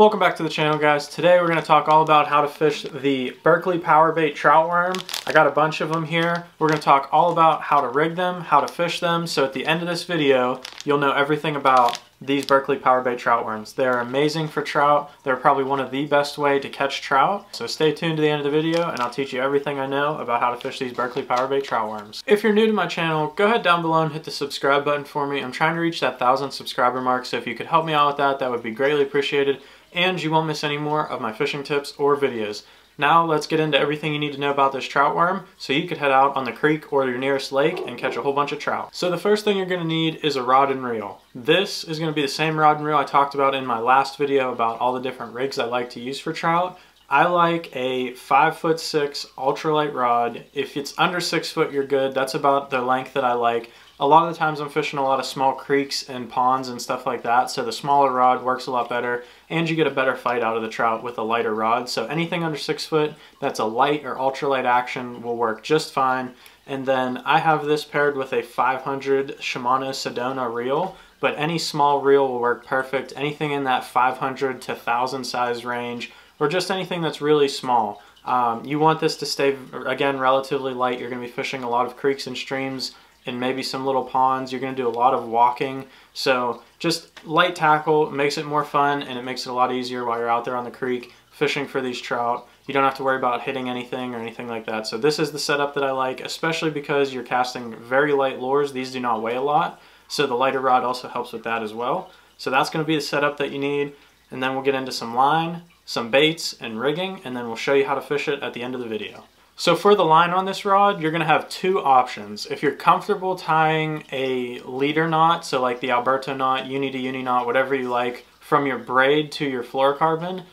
Welcome back to the channel guys. Today we're going to talk all about how to fish the Berkley Power Bait Trout Worm. I got a bunch of them here. We're going to talk all about how to rig them, how to fish them. So at the end of this video, you'll know everything about these Berkley Power Bait Trout Worms. They're amazing for trout. They're probably one of the best way to catch trout. So stay tuned to the end of the video and I'll teach you everything I know about how to fish these Berkley Power Bait Trout Worms. If you're new to my channel, go ahead down below and hit the subscribe button for me. I'm trying to reach that thousand subscriber mark, so if you could help me out with that, that would be greatly appreciated and you won't miss any more of my fishing tips or videos. Now let's get into everything you need to know about this trout worm so you could head out on the creek or your nearest lake and catch a whole bunch of trout. So the first thing you're going to need is a rod and reel. This is going to be the same rod and reel I talked about in my last video about all the different rigs I like to use for trout. I like a five foot six ultralight rod. If it's under six foot, you're good. That's about the length that I like. A lot of the times I'm fishing a lot of small creeks and ponds and stuff like that, so the smaller rod works a lot better, and you get a better fight out of the trout with a lighter rod. So anything under six foot that's a light or ultralight action will work just fine. And then I have this paired with a 500 Shimano Sedona reel, but any small reel will work perfect. Anything in that 500 to 1000 size range, or just anything that's really small. Um, you want this to stay, again, relatively light. You're going to be fishing a lot of creeks and streams and maybe some little ponds. You're going to do a lot of walking. So just light tackle makes it more fun and it makes it a lot easier while you're out there on the creek fishing for these trout. You don't have to worry about hitting anything or anything like that. So this is the setup that I like, especially because you're casting very light lures. These do not weigh a lot. So the lighter rod also helps with that as well. So that's going to be the setup that you need. And then we'll get into some line, some baits, and rigging, and then we'll show you how to fish it at the end of the video. So for the line on this rod, you're to have two options. If you're comfortable tying a leader knot, so like the Alberto knot, uni to uni knot, whatever you like, from your braid to your fluorocarbon,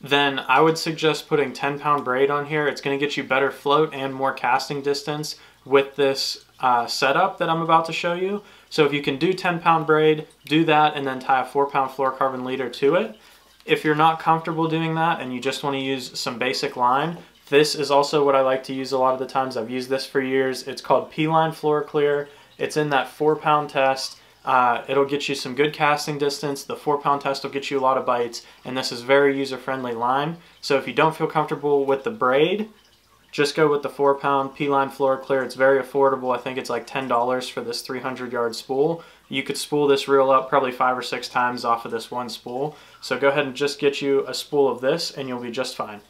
then I would suggest putting 10 pound braid on here. It's to get you better float and more casting distance with this uh, setup that I'm about to show you. So if you can do 10 pound braid, do that and then tie a 4 pound fluorocarbon leader to it. If you're not comfortable doing that and you just want to use some basic line, this is also what I like to use a lot of the times. I've used this for years. It's called P-Line Fluoro Clear. It's in that four pound test. Uh, it'll get you some good casting distance. The four pound test will get you a lot of bites. And this is very user friendly line. So if you don't feel comfortable with the braid, just go with the four pound P-Line Fluoro Clear. It's very affordable. I think it's like $10 for this 300 yard spool. You could spool this reel up probably five or six times off of this one spool. So go ahead and just get you a spool of this and you'll be just fine.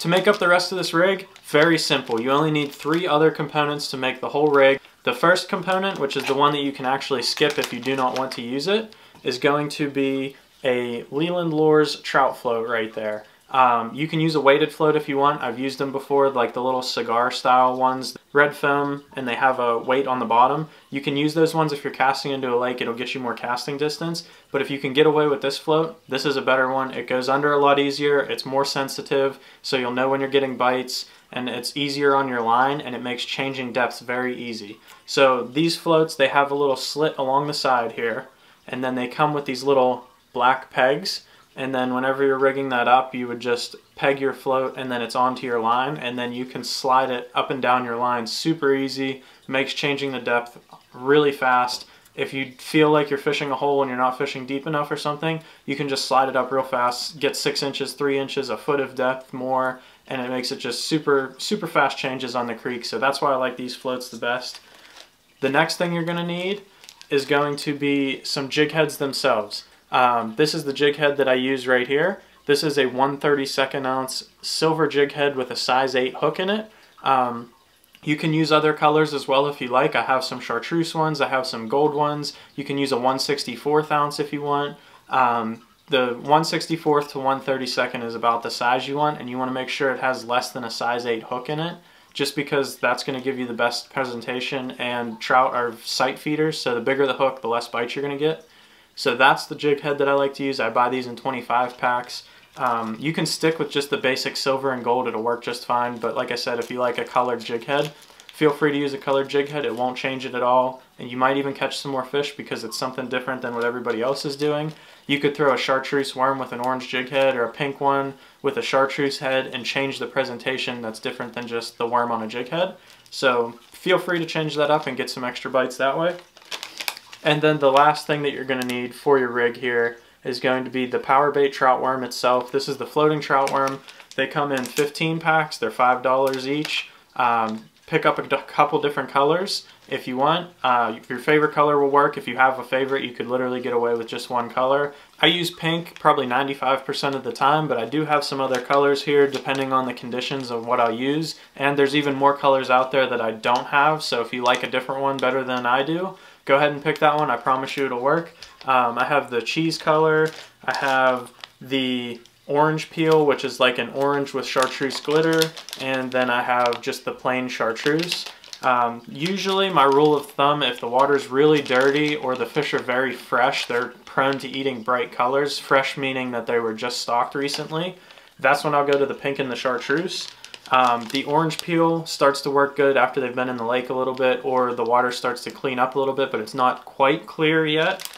To make up the rest of this rig, very simple. You only need three other components to make the whole rig. The first component, which is the one that you can actually skip if you do not want to use it, is going to be a Leland Lures trout float right there. Um, you can use a weighted float if you want. I've used them before, like the little cigar style ones, red foam, and they have a weight on the bottom. You can use those ones if you're casting into a lake. It'll get you more casting distance. But if you can get away with this float, this is a better one. It goes under a lot easier. It's more sensitive, so you'll know when you're getting bites, and it's easier on your line, and it makes changing depths very easy. So these floats, they have a little slit along the side here, and then they come with these little black pegs and then whenever you're rigging that up you would just peg your float and then it's onto your line and then you can slide it up and down your line. Super easy makes changing the depth really fast. If you feel like you're fishing a hole and you're not fishing deep enough or something you can just slide it up real fast get six inches three inches a foot of depth more and it makes it just super super fast changes on the creek. So that's why I like these floats the best. The next thing you're going to need is going to be some jig heads themselves um, this is the jig head that I use right here. This is a 132nd ounce silver jig head with a size 8 hook in it. Um, you can use other colors as well if you like. I have some chartreuse ones, I have some gold ones. You can use a 164th ounce if you want. Um, the 164th to 132nd is about the size you want and you want to make sure it has less than a size 8 hook in it just because that's going to give you the best presentation and trout are sight feeders so the bigger the hook the less bites you're going to get. So that's the jig head that I like to use. I buy these in 25 packs. Um, you can stick with just the basic silver and gold. It'll work just fine. But like I said, if you like a colored jig head, feel free to use a colored jig head. It won't change it at all. And you might even catch some more fish because it's something different than what everybody else is doing. You could throw a chartreuse worm with an orange jig head or a pink one with a chartreuse head and change the presentation that's different than just the worm on a jig head. So feel free to change that up and get some extra bites that way. And then the last thing that you're going to need for your rig here is going to be the power bait trout worm itself. This is the floating trout worm. They come in 15 packs. They're $5 each. Um, pick up a couple different colors if you want. Uh, your favorite color will work. If you have a favorite, you could literally get away with just one color. I use pink probably 95% of the time, but I do have some other colors here depending on the conditions of what I'll use. And there's even more colors out there that I don't have, so if you like a different one better than I do, go ahead and pick that one. I promise you it'll work. Um, I have the cheese color. I have the orange peel, which is like an orange with chartreuse glitter, and then I have just the plain chartreuse. Um, usually my rule of thumb, if the water's really dirty or the fish are very fresh, they're prone to eating bright colors. Fresh meaning that they were just stocked recently. That's when I'll go to the pink and the chartreuse. Um, the orange peel starts to work good after they've been in the lake a little bit or the water starts to clean up a little bit, but it's not quite clear yet.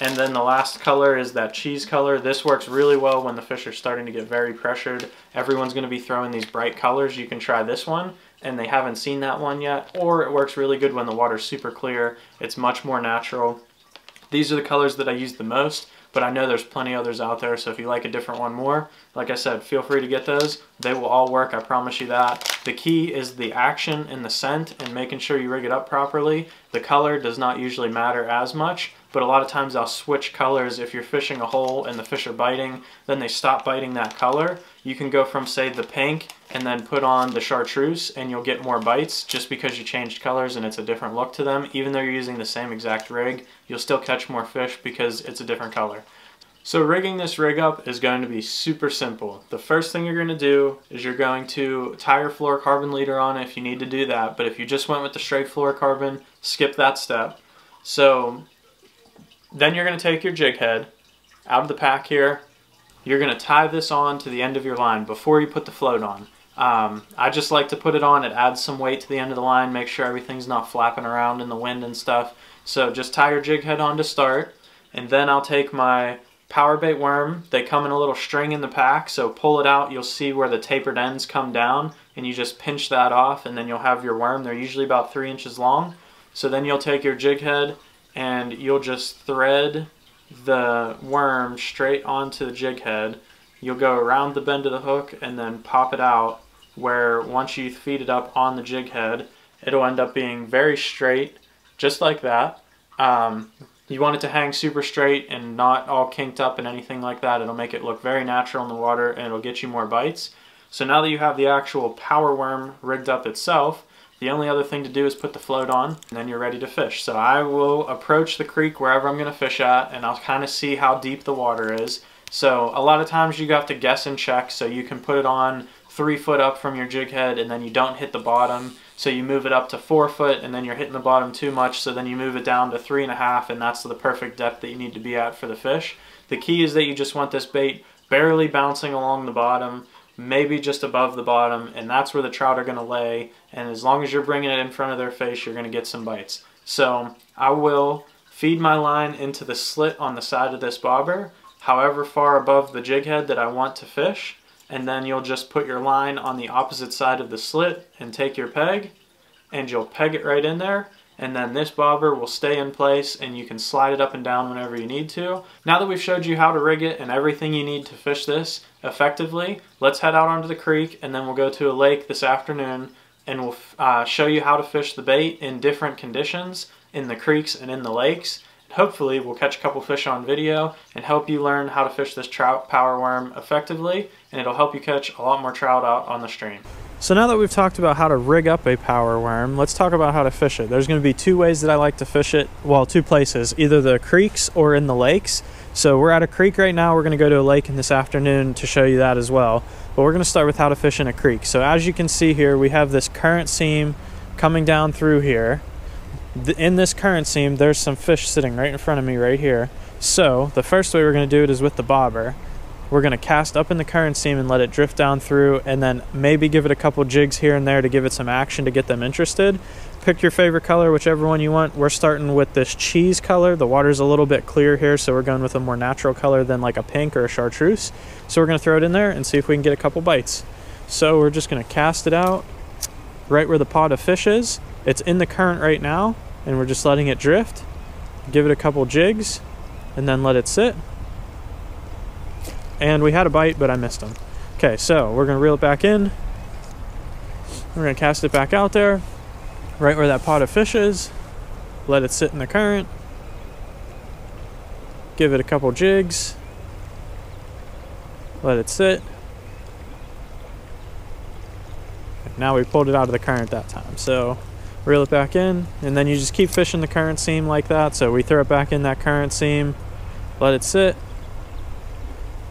And then the last color is that cheese color. This works really well when the fish are starting to get very pressured. Everyone's going to be throwing these bright colors. You can try this one and they haven't seen that one yet. Or it works really good when the water's super clear. It's much more natural. These are the colors that I use the most but I know there's plenty others out there, so if you like a different one more, like I said, feel free to get those. They will all work, I promise you that. The key is the action and the scent and making sure you rig it up properly. The color does not usually matter as much, but a lot of times I'll switch colors. If you're fishing a hole and the fish are biting, then they stop biting that color. You can go from, say, the pink and then put on the chartreuse and you'll get more bites just because you changed colors and it's a different look to them. Even though you're using the same exact rig, you'll still catch more fish because it's a different color. So rigging this rig up is going to be super simple. The first thing you're going to do is you're going to tie your fluorocarbon leader on if you need to do that, but if you just went with the straight fluorocarbon, skip that step. So then you're going to take your jig head out of the pack here. You're going to tie this on to the end of your line before you put the float on. Um, I just like to put it on. It adds some weight to the end of the line, make sure everything's not flapping around in the wind and stuff. So just tie your jig head on to start, and then I'll take my power bait worm. They come in a little string in the pack, so pull it out. You'll see where the tapered ends come down, and you just pinch that off, and then you'll have your worm. They're usually about three inches long. So then you'll take your jig head and you'll just thread the worm straight onto the jig head. You'll go around the bend of the hook and then pop it out where once you feed it up on the jig head, it'll end up being very straight, just like that. Um, you want it to hang super straight and not all kinked up and anything like that. It'll make it look very natural in the water and it'll get you more bites. So now that you have the actual power worm rigged up itself, the only other thing to do is put the float on and then you're ready to fish. So I will approach the creek wherever I'm going to fish at and I'll kind of see how deep the water is. So a lot of times you have to guess and check so you can put it on three foot up from your jig head and then you don't hit the bottom. So you move it up to four foot and then you're hitting the bottom too much so then you move it down to three and a half and that's the perfect depth that you need to be at for the fish. The key is that you just want this bait barely bouncing along the bottom maybe just above the bottom, and that's where the trout are going to lay. And as long as you're bringing it in front of their face, you're going to get some bites. So I will feed my line into the slit on the side of this bobber, however far above the jig head that I want to fish, and then you'll just put your line on the opposite side of the slit and take your peg, and you'll peg it right in there, and then this bobber will stay in place and you can slide it up and down whenever you need to. Now that we've showed you how to rig it and everything you need to fish this effectively, let's head out onto the creek and then we'll go to a lake this afternoon and we'll uh, show you how to fish the bait in different conditions in the creeks and in the lakes. Hopefully we'll catch a couple fish on video and help you learn how to fish this trout power worm effectively and it'll help you catch a lot more trout out on the stream. So now that we've talked about how to rig up a power worm, let's talk about how to fish it. There's going to be two ways that I like to fish it, well, two places, either the creeks or in the lakes. So we're at a creek right now. We're going to go to a lake in this afternoon to show you that as well. But we're going to start with how to fish in a creek. So as you can see here, we have this current seam coming down through here. In this current seam, there's some fish sitting right in front of me right here. So the first way we're going to do it is with the bobber. We're going to cast up in the current seam and let it drift down through and then maybe give it a couple jigs here and there to give it some action to get them interested. Pick your favorite color, whichever one you want. We're starting with this cheese color. The water's a little bit clear here, so we're going with a more natural color than like a pink or a chartreuse. So we're going to throw it in there and see if we can get a couple bites. So we're just going to cast it out right where the pot of fish is. It's in the current right now, and we're just letting it drift. Give it a couple jigs, and then let it sit and we had a bite, but I missed him. Okay, so we're gonna reel it back in. We're gonna cast it back out there, right where that pot of fish is. Let it sit in the current. Give it a couple jigs. Let it sit. Now we pulled it out of the current that time. So reel it back in, and then you just keep fishing the current seam like that. So we throw it back in that current seam, let it sit,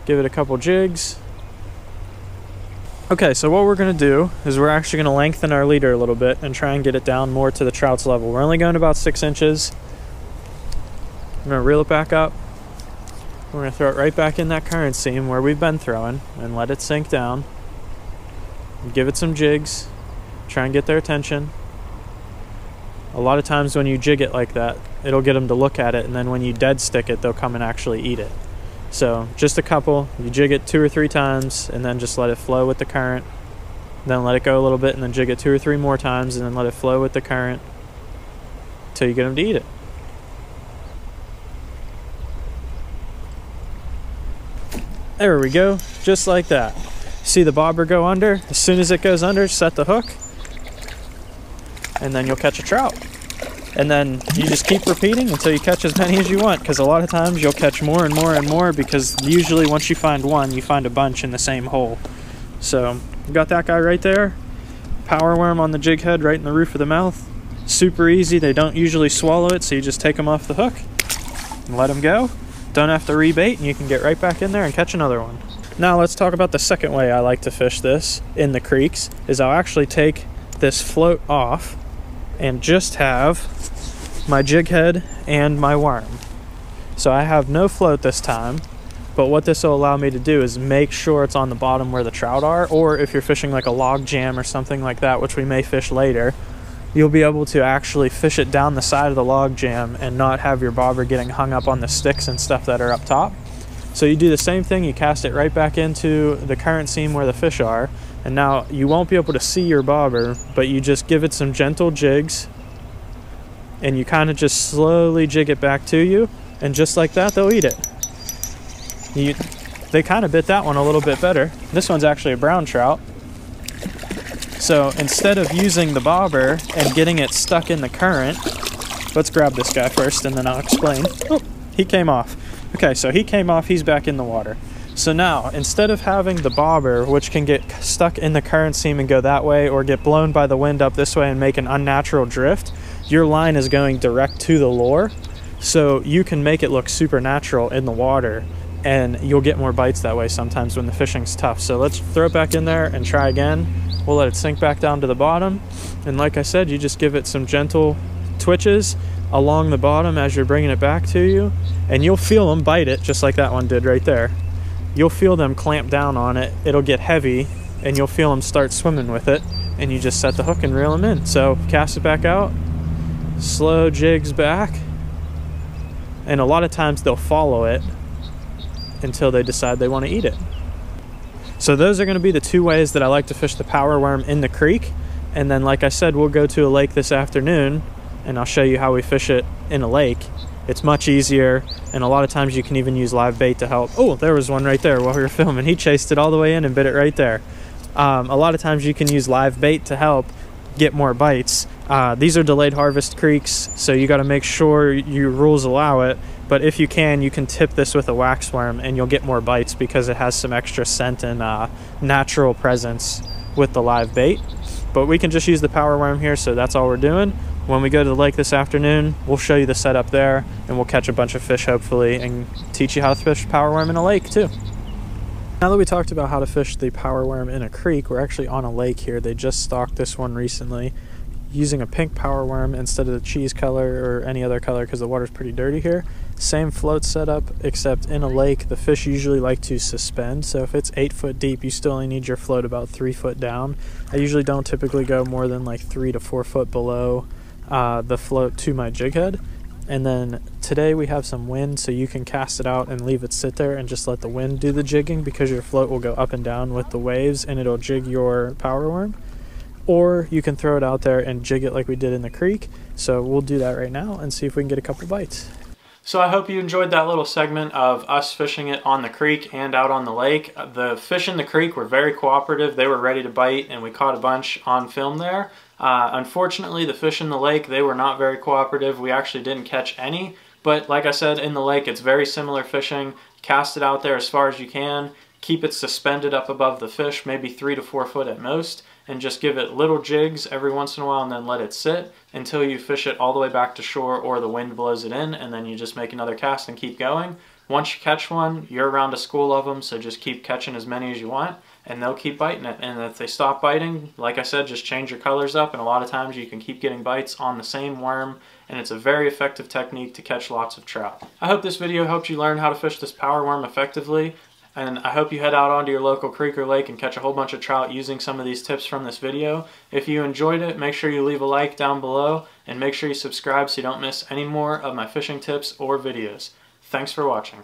give it a couple jigs. Okay, so what we're gonna do is we're actually gonna lengthen our leader a little bit and try and get it down more to the trout's level. We're only going about six inches. I'm gonna reel it back up. We're gonna throw it right back in that current seam where we've been throwing and let it sink down. Give it some jigs, try and get their attention a lot of times when you jig it like that, it'll get them to look at it, and then when you dead stick it, they'll come and actually eat it. So just a couple, you jig it two or three times, and then just let it flow with the current. Then let it go a little bit, and then jig it two or three more times, and then let it flow with the current until you get them to eat it. There we go, just like that. See the bobber go under? As soon as it goes under, set the hook, and then you'll catch a trout. And then you just keep repeating until you catch as many as you want because a lot of times you'll catch more and more and more because usually once you find one, you find a bunch in the same hole. So, got that guy right there. Power worm on the jig head right in the roof of the mouth. Super easy. They don't usually swallow it, so you just take them off the hook and let them go. Don't have to rebait, and you can get right back in there and catch another one. Now let's talk about the second way I like to fish this in the creeks is I'll actually take this float off and just have my jig head and my worm. So I have no float this time, but what this will allow me to do is make sure it's on the bottom where the trout are, or if you're fishing like a log jam or something like that, which we may fish later, you'll be able to actually fish it down the side of the log jam and not have your bobber getting hung up on the sticks and stuff that are up top. So you do the same thing, you cast it right back into the current seam where the fish are, and now you won't be able to see your bobber, but you just give it some gentle jigs and you kind of just slowly jig it back to you. And just like that, they'll eat it. You, they kind of bit that one a little bit better. This one's actually a brown trout. So instead of using the bobber and getting it stuck in the current, let's grab this guy first and then I'll explain. Oh, he came off. Okay, so he came off, he's back in the water. So now, instead of having the bobber, which can get stuck in the current seam and go that way, or get blown by the wind up this way and make an unnatural drift, your line is going direct to the lure. So you can make it look supernatural in the water and you'll get more bites that way sometimes when the fishing's tough. So let's throw it back in there and try again. We'll let it sink back down to the bottom. And like I said, you just give it some gentle twitches along the bottom as you're bringing it back to you. And you'll feel them bite it just like that one did right there you'll feel them clamp down on it. It'll get heavy and you'll feel them start swimming with it. And you just set the hook and reel them in. So cast it back out, slow jigs back. And a lot of times they'll follow it until they decide they want to eat it. So those are going to be the two ways that I like to fish the power worm in the creek. And then, like I said, we'll go to a lake this afternoon and I'll show you how we fish it in a lake it's much easier, and a lot of times you can even use live bait to help. Oh, there was one right there while we were filming. He chased it all the way in and bit it right there. Um, a lot of times you can use live bait to help get more bites. Uh, these are delayed harvest creeks, so you got to make sure your rules allow it. But if you can, you can tip this with a wax worm and you'll get more bites because it has some extra scent and uh, natural presence with the live bait. But we can just use the power worm here, so that's all we're doing. When we go to the lake this afternoon, we'll show you the setup there and we'll catch a bunch of fish hopefully and teach you how to fish power worm in a lake too. Now that we talked about how to fish the power worm in a creek, we're actually on a lake here. They just stocked this one recently using a pink power worm instead of the cheese color or any other color because the water's pretty dirty here. Same float setup, except in a lake, the fish usually like to suspend. So if it's eight foot deep, you still only need your float about three foot down. I usually don't typically go more than like three to four foot below uh, the float to my jig head. And then today we have some wind, so you can cast it out and leave it sit there and just let the wind do the jigging because your float will go up and down with the waves and it'll jig your power worm. Or you can throw it out there and jig it like we did in the creek. So we'll do that right now and see if we can get a couple bites. So I hope you enjoyed that little segment of us fishing it on the creek and out on the lake. The fish in the creek were very cooperative. They were ready to bite and we caught a bunch on film there. Uh, unfortunately, the fish in the lake, they were not very cooperative. We actually didn't catch any. But like I said, in the lake, it's very similar fishing. Cast it out there as far as you can. Keep it suspended up above the fish, maybe three to four foot at most, and just give it little jigs every once in a while and then let it sit until you fish it all the way back to shore or the wind blows it in and then you just make another cast and keep going. Once you catch one, you're around a school of them, so just keep catching as many as you want and they'll keep biting it. And if they stop biting, like I said, just change your colors up and a lot of times you can keep getting bites on the same worm and it's a very effective technique to catch lots of trout. I hope this video helped you learn how to fish this power worm effectively and I hope you head out onto your local creek or lake and catch a whole bunch of trout using some of these tips from this video. If you enjoyed it, make sure you leave a like down below and make sure you subscribe so you don't miss any more of my fishing tips or videos. Thanks for watching.